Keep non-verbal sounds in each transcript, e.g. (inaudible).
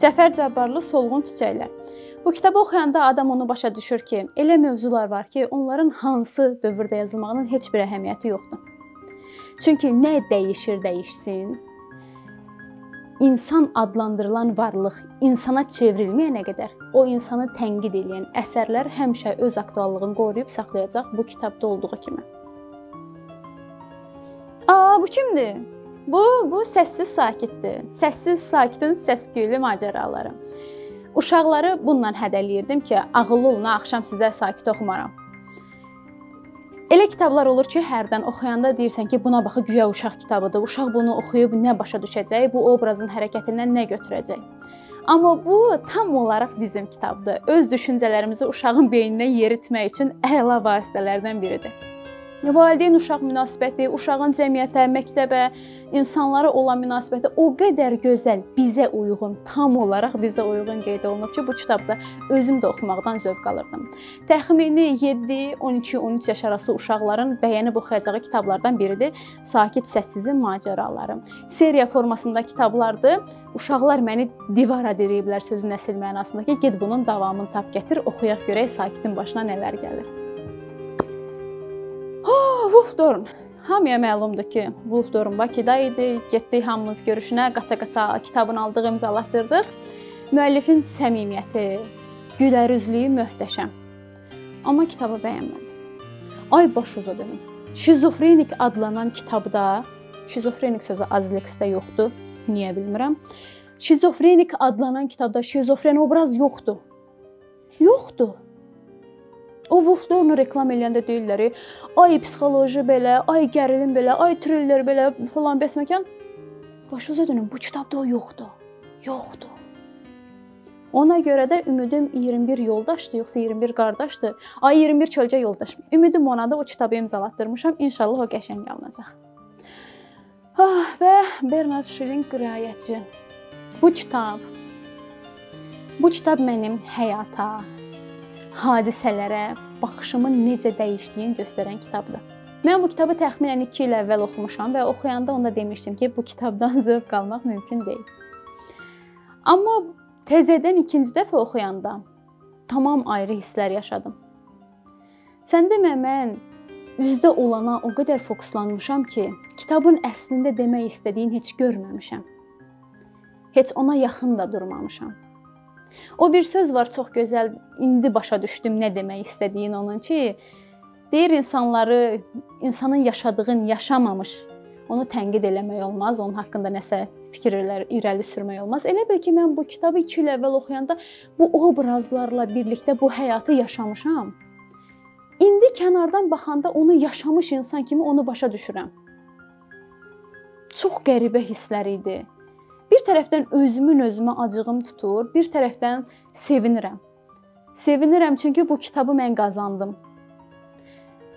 Cəfər Cabbarlı Solğun çiçəklər. Bu kitabı oxuyanda adam onu başa düşür ki, elə mövzular var ki, onların hansı dövrdə yazılmağının heç bir əhəmiyyəti yoxdur. Çünki nə dəyişir, dəyişsin, insan adlandırılan varlıq insana çevrilməyənə qədər o insanı tənqid edən əsərlər həmişə öz aktuallığını qoruyub saxlayacaq bu kitabda olduğu kimi. Aa, bu kimdir? Bu bu səssiz sakitdir. Səssiz sakitin səsküylü macəraları. Uşaqları bununla hədələyirdim ki, ağıllı olun, axşam sizə sakit oxumaram. Elə kitablar olur ki, hərdən oxuyanda deyirsən ki, buna baxı güya uşaq kitabıdır. Uşaq bunu oxuyub nə başa düşəcək, bu obrazın hərəkətindən nə götürəcək. Amma bu tam olaraq bizim kitabdır. Öz düşüncələrimizi uşağın beyninə yeritmək üçün əla vasitələrdən biridir. Valideyn-uşaq münasibəti, uşağın cəmiyyətə, məktəbə, insanlara olan münasibəti o qədər gözəl, bizə uyğun, tam olaraq bizə uyğun qeyd olunub ki, bu kitabda özüm də oxumaqdan zövq alırdım. Təxmini 7, 12, 13 yaş arası uşaqların bəyənib oxuyacağı kitablardan biridir. Sakit səssizin macəraları. Seriya formasında kitablardır. Uşaqlar məni divara deyiblər sözün əsl mənasında ki, get bunun davamını tap gətir, oxuyaq görək Sakitin başına nələr gəlir. Wolf Dorn. Hamıya məlumdur ki, Wolf Dorn Bakıda idi. Getdik hamımız görüşünə, qaça-qaça kitabını aldıq, imzalatdırdıq. Müəllifin səmimiyyəti, gülərüzlüyü möhtəşəm. Amma kitabı bəyənmədim. Ay baş uza dönüm. Şizofrenik adlanan kitabda, şizofrenik sözü Azlexdə yoxdur, niyə bilmirəm. Şizofrenik adlanan kitabda şizofren obraz yoxdur. Yoxdur. O Wolf Dornu reklam eləyəndə deyirlər, ay psixoloji belə, ay gərilim belə, ay triller belə falan bəsməkan. Başınıza dönün, bu kitabda o yoxdur. Yoxdur. Ona görə də ümidim 21 yoldaşdır, yoxsa 21 qardaşdır. Ay 21 çölcə yoldaş. Ümidim ona da o kitabı imzalatdırmışam. İnşallah o qəşəng alınacaq. Ah, və Bernard Schilling qiraətçi. Bu kitab Bu kitab mənim həyata, hadisələrə baxışımın necə dəyişdiyini göstərən kitabdır. Mən bu kitabı təxminən 2 il əvvəl oxumuşam və oxuyanda onda demişdim ki, bu kitabdan (laughs) zövq almaq mümkün deyil. Amma təzədən ikinci dəfə oxuyanda tamam ayrı hisslər yaşadım. Sən demə mən üzdə olana o qədər fokuslanmışam ki, kitabın əslində demək istədiyini heç görməmişəm. Heç ona yaxın da durmamışam. O bir söz var çox gözəl. İndi başa düşdüm nə demək istədiyin onun ki, deyir insanları, insanın yaşadığın yaşamamış onu tənqid eləmək olmaz, onun haqqında nəsə fikirlər irəli sürmək olmaz. Elə bil ki, mən bu kitabı 2 il əvvəl oxuyanda bu obrazlarla birlikdə bu həyatı yaşamışam. İndi kənardan baxanda onu yaşamış insan kimi onu başa düşürəm. Çox qəribə hisslər idi. Bir tərəfdən özümün özümə acığım tutur, bir tərəfdən sevinirəm. Sevinirəm çünki bu kitabı mən qazandım.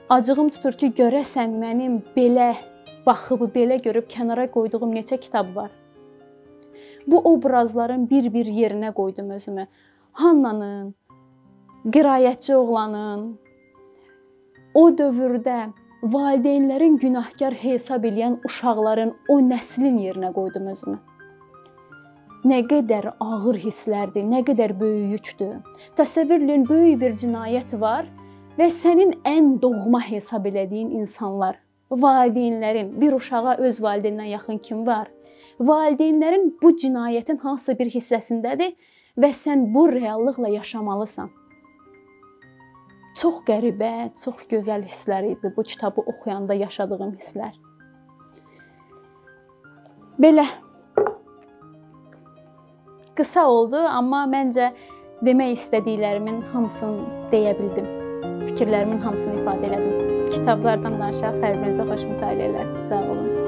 Acığım tutur ki, görəsən mənim belə baxıb, belə görüb kənara qoyduğum neçə kitab var. Bu obrazların bir-bir yerinə qoydum özümü. Hannanın, qiraətçi oğlanın o dövrdə valideynlərin günahkar hesab edən uşaqların o nəslin yerinə qoydum özümü nə qədər ağır hisslərdir, nə qədər böyük yükdür. Təsəvvür edin, böyük bir cinayət var və sənin ən doğma hesab elədiyin insanlar, valideynlərin, bir uşağa öz valideynindən yaxın kim var? Valideynlərin bu cinayətin hansısa bir hissəsindədir və sən bu reallıqla yaşamalısan. Çox qəribə, çox gözəl hisslər idi bu kitabı oxuyanda yaşadığım hisslər. Belə Qısa oldu, amma məncə demək istədiklərimin hamısını deyə bildim. Fikirlərimin hamısını ifadə elədim. Kitablardan danışaq, hər birinizə xoş mütaliələr. Sağ olun.